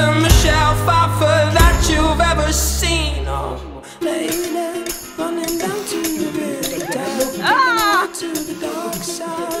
to Michelle Pfeiffer that you've ever seen. Oh, lady, running down to the river, down ah! to the dark side.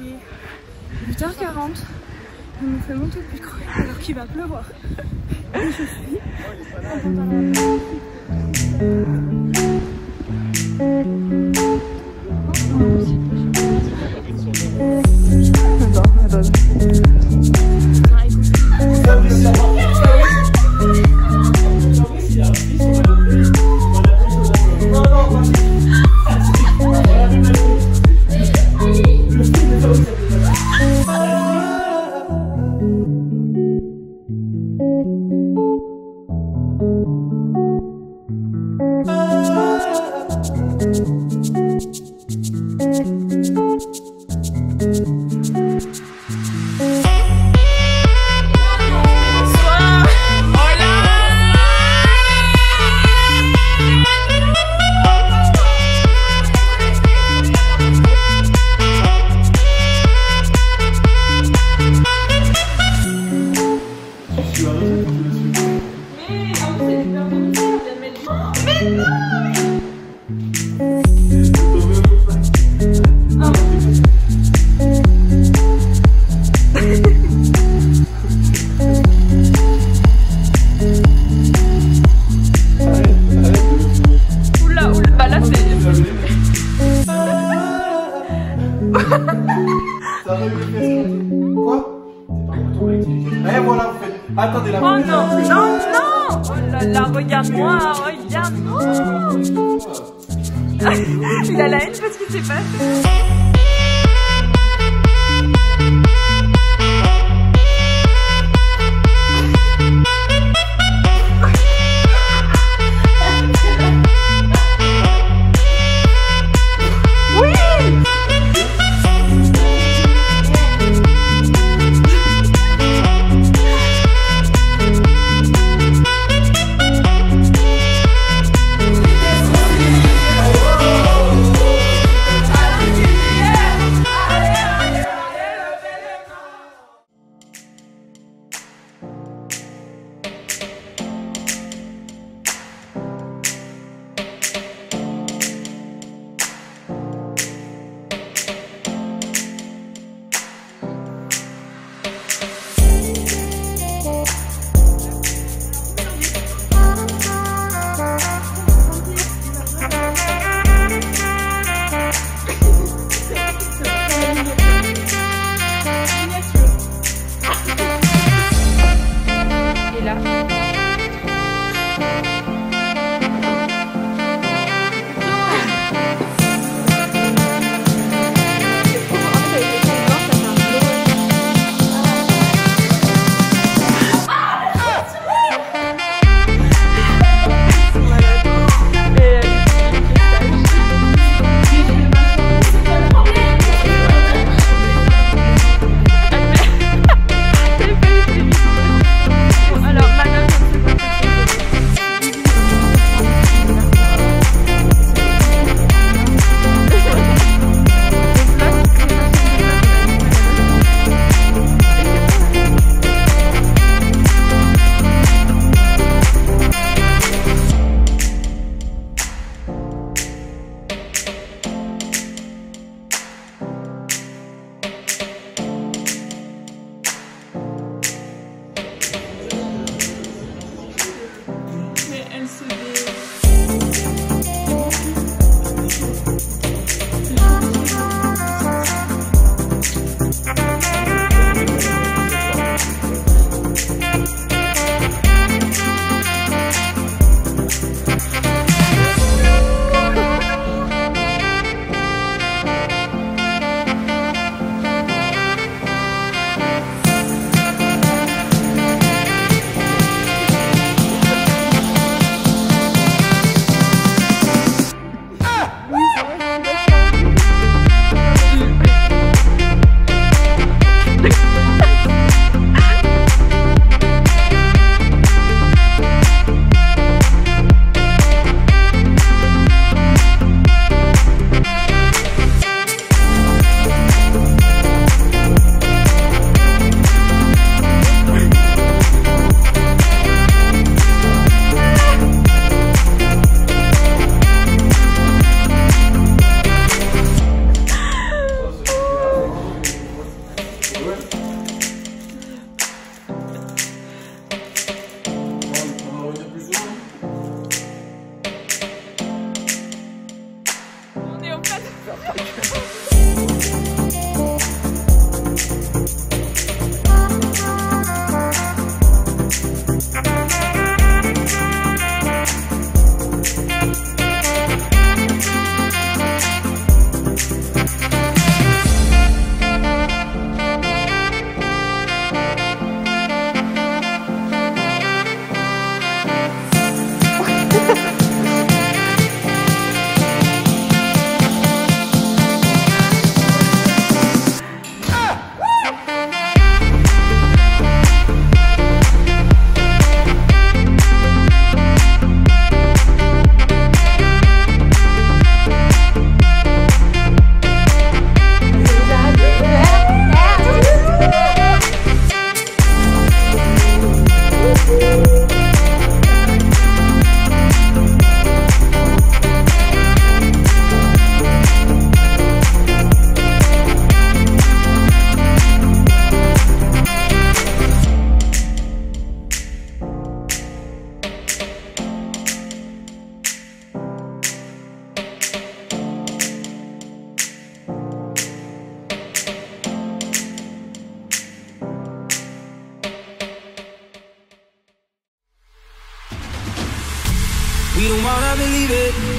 Il est 8h40. On me fait monter le micro alors qu'il va pleuvoir. Je.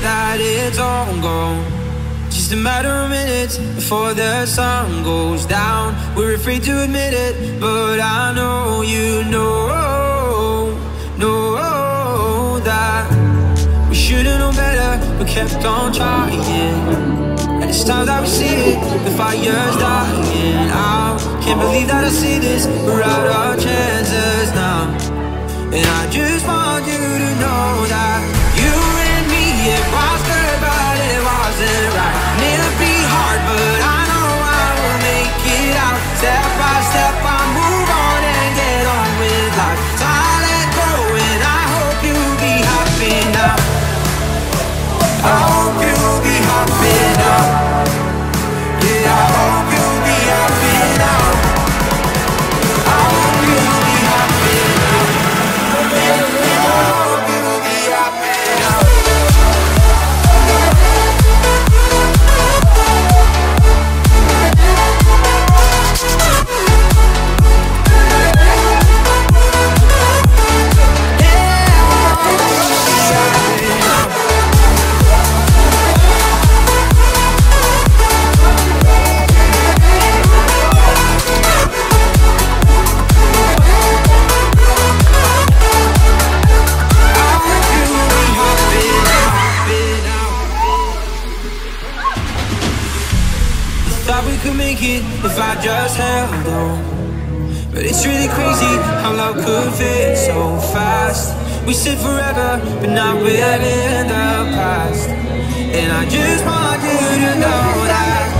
That it's all gone. Just a matter of minutes before the sun goes down. We're afraid to admit it, but I know you know, know that we should've known better, but kept on trying. And it's time that we see it, the fire's dying out. Can't believe that I see this, we're out of chances now. And I just want you to know that We said forever, but now we're in the past. And I just want you to know that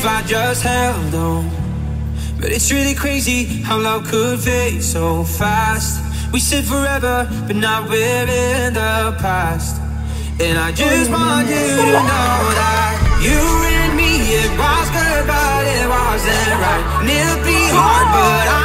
if I just held on. But it's really crazy how love could fade so fast. We said forever, but now we're in the past. And I just want you to know that you and me, it was good, but it wasn't right. And it'll be